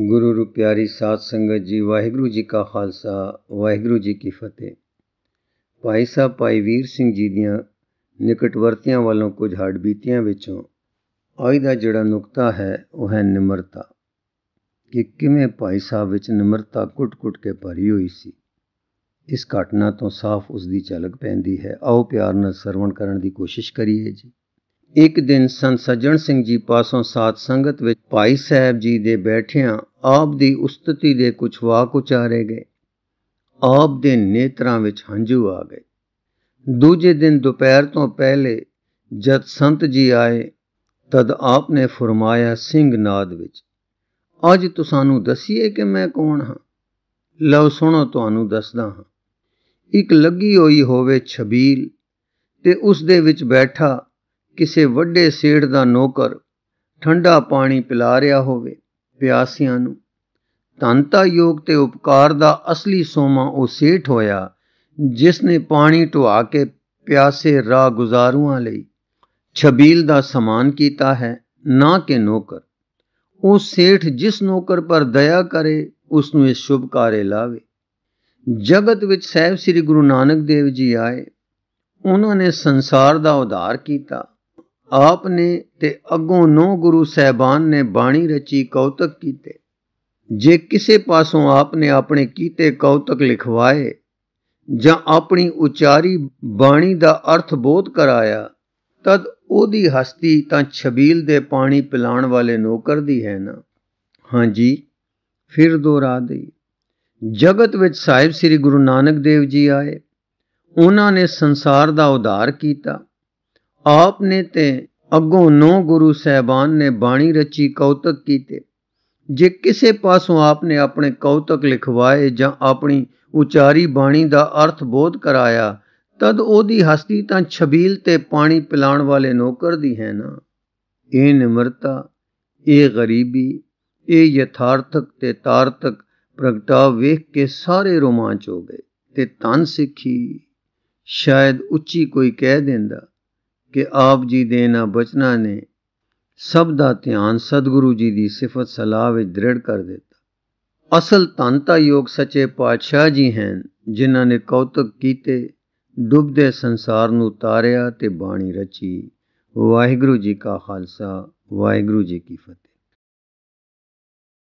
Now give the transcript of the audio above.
ਗੁਰੂ ਰੂ ਪਿਆਰੀ ਸਾਧ ਸੰਗਤ ਜੀ, ਵਾਹਿਗੁਰੂ ਜੀ ਕਾ ਖਾਲਸਾ, ਵਾਹਿਗੁਰੂ ਜੀ ਕੀ ਫਤਿਹ। ਭਾਈ ਸਾਹਿਬ, ਭਾਈ ਵੀਰ ਸਿੰਘ ਜੀ ਦੀਆਂ ਨਿਕਟਵਰਤੀਆਂ ਵੱਲੋਂ ਕੁਝ ਹੜਬੀਤੀਆਂ ਵਿੱਚੋਂ ਅੱਜ ਦਾ ਜਿਹੜਾ ਨੁਕਤਾ ਹੈ, ਉਹ ਹੈ ਨਿਮਰਤਾ। ਕਿ ਕਿਵੇਂ ਭਾਈ ਸਾਹਿਬ ਵਿੱਚ ਨਿਮਰਤਾ ਕੁੱਟ-ਕੁੱਟ ਕੇ ਭਰੀ ਹੋਈ ਸੀ। ਇਸ ਘਟਨਾ ਤੋਂ ਸਾਫ਼ ਉਸ ਦੀ ਝਲਕ ਪੈਂਦੀ ਹੈ। ਆਓ ਪਿਆਰ ਨਾਲ ਸਰਵਣ ਕਰਨ ਦੀ ਕੋਸ਼ਿਸ਼ ਕਰੀਏ ਜੀ। ਇੱਕ ਦਿਨ ਸੰਤ ਸੱਜਣ ਸਿੰਘ ਜੀ ਪਾਸੋਂ ਸਾਧ ਸੰਗਤ ਵਿੱਚ ਭਾਈ ਸਾਹਿਬ ਜੀ ਦੇ ਬੈਠਿਆਂ ਆਪ ਦੀ ਉਸਤਤੀ ਦੇ ਕੁਝ ਵਾਕ ਉਚਾਰੇ ਗਏ। ਆਪ ਦੇ ਨੇਤਰਾਂ ਵਿੱਚ ਹੰਝੂ ਆ ਗਏ। ਦੂਜੇ ਦਿਨ ਦੁਪਹਿਰ ਤੋਂ ਪਹਿਲੇ ਜਦ ਸੰਤ ਜੀ ਆਏ, ਤਦ ਆਪ ਨੇ ਫਰਮਾਇਆ, ਸਿੰਘ ਨਾਦ ਵਿੱਚ, ਅੱਜ ਤੁਹਾਨੂੰ ਦਸੀਏ ਕਿ ਮੈਂ ਕੌਣ ਹਾਂ? ਲਓ ਸੁਣੋ ਤੁਹਾਨੂੰ ਦੱਸਦਾ ਹਾਂ। ਇੱਕ ਲੱਗੀ ਹੋਈ ਹੋਵੇ ਛਬੀਲ ਤੇ ਉਸ ਦੇ ਵਿੱਚ ਬੈਠਾ ਕਿਸੇ ਵੱਡੇ ਸੇੜ ਦਾ ਨੌਕਰ ਠੰਡਾ ਪਾਣੀ ਪਿਲਾ ਰਿਹਾ ਹੋਵੇ ਪਿਆਸਿਆਂ ਨੂੰ ਤੰਤਾ ਯੋਗ ਤੇ ਉਪਕਾਰ ਦਾ ਅਸਲੀ ਸੋਮਾ ਉਹ ਸੇਠ ਹੋਇਆ ਜਿਸ ਨੇ ਪਾਣੀ ਢਵਾ ਕੇ ਪਿਆਸੇ ਰਾਹ ਗੁਜ਼ਾਰੂਆਂ ਲਈ ਛਬੀਲ ਦਾ ਸਮਾਨ ਕੀਤਾ ਹੈ, ਨਾ ਕਿ ਨੌਕਰ। ਉਹ ਸੇਠ ਜਿਸ ਨੌਕਰ ਪਰ ਦਇਆ ਕਰੇ ਉਸ ਨੂੰ ਇਸ ਸ਼ੁਭ ਕਾਰੇ ਲਾਵੇ। ਜਗਤ ਵਿੱਚ ਸਹਿਬ ਸ੍ਰੀ ਗੁਰੂ ਨਾਨਕ ਦੇਵ ਜੀ ਆਏ, ਉਹਨਾਂ ਨੇ ਸੰਸਾਰ ਦਾ ਉਧਾਰ ਕੀਤਾ। ਆਪ ਨੇ ਤੇ ਅੱਗੋਂ ਨੌ ਗੁਰੂ ਸਹਿਬਾਨ ਨੇ ਬਾਣੀ ਰਚੀ ਕੌਤਕ ਕੀਤੇ। ਜੇ ਕਿਸੇ ਪਾਸੋਂ ਆਪ ਨੇ ਆਪਣੇ ਕੀਤੇ ਕੌਤਕ ਲਿਖਵਾਏ, ਜਾਂ ਆਪਣੀ ਉਚਾਰੀ ਬਾਣੀ ਦਾ ਅਰਥ ਬੋਧ ਕਰਾਇਆ, ਤਦ ਉਹਦੀ ਹਸਤੀ ਤਾਂ ਛਬੀਲ ਦੇ ਪਾਣੀ ਪਿਲਾਉਣ ਵਾਲੇ ਨੌਕਰ ਦੀ ਹੈ ਨਾ। ਹਾਂਜੀ ਫਿਰ ਦੁਹਰਾ ਦੇ ਜਗਤ ਵਿੱਚ ਸਾਹਿਬ ਸ੍ਰੀ ਗੁਰੂ ਨਾਨਕ ਦੇਵ ਜੀ ਆਏ। ਉਹਨਾਂ ਨੇ ਸੰਸਾਰ ਦਾ ਉਧਾਰ ਕੀਤਾ। ਆਪ ਨੇ ਤੇ ਅੱਗੋਂ ਨੌ ਗੁਰੂ ਸਹਿਬਾਨ ਨੇ ਬਾਣੀ ਰਚੀ, ਕੌਤਕ ਕੀਤੇ। ਜੇ ਕਿਸੇ ਪਾਸੋਂ ਆਪ ਨੇ ਆਪਣੇ ਕੌਤਕ ਲਿਖਵਾਏ ਜਾਂ ਆਪਣੀ ਉਚਾਰੀ ਬਾਣੀ ਦਾ ਅਰਥ ਬੋਧ ਕਰਾਇਆ, ਤਦ ਉਹਦੀ ਹਸਤੀ ਤਾਂ ਛਬੀਲ ਤੇ ਪਾਣੀ ਪਿਲਾਉਣ ਵਾਲੇ ਨੌਕਰ ਦੀ ਹੈ ਨਾ। ਇਹ ਨਿਮਰਤਾ, ਇਹ ਗਰੀਬੀ, ਇਹ ਯਥਾਰਥਕ ਤੇ ਤਾਰਤਕ ਪ੍ਰਗਟਾ ਵੇਖ ਕੇ ਸਾਰੇ ਰੋਮਾਂਚ ਹੋ ਗਏ ਤੇ ਤਨ ਸਿੱਖੀ। ਸ਼ਾਇਦ ਉੱਚੀ ਕੋਈ ਕਹਿ ਦਿੰਦਾ ਕਿ ਆਪ ਜੀ ਦੇ ਇਹਨਾਂ ਬਚਨਾਂ ਨੇ ਸਭ ਦਾ ਧਿਆਨ ਸਤਿਗੁਰੂ ਜੀ ਦੀ ਸਿਫਤ ਸਲਾਹ ਵਿੱਚ ਦ੍ਰਿੜ ਕਰ ਦਿੱਤਾ। ਅਸਲ ਤੰਤਾ ਯੋਗ ਸੱਚੇ ਪਾਤਸ਼ਾਹ ਜੀ ਹਨ, ਜਿਨ੍ਹਾਂ ਨੇ ਕੌਤਕ ਕੀਤੇ, ਡੁੱਬਦੇ ਸੰਸਾਰ ਨੂੰ ਤਾਰਿਆ ਤੇ ਬਾਣੀ ਰਚੀ। ਵਾਹਿਗੁਰੂ ਜੀ ਕਾ ਖਾਲਸਾ, ਵਾਹਿਗੁਰੂ ਜੀ ਕੀ ਫਤਿਹ।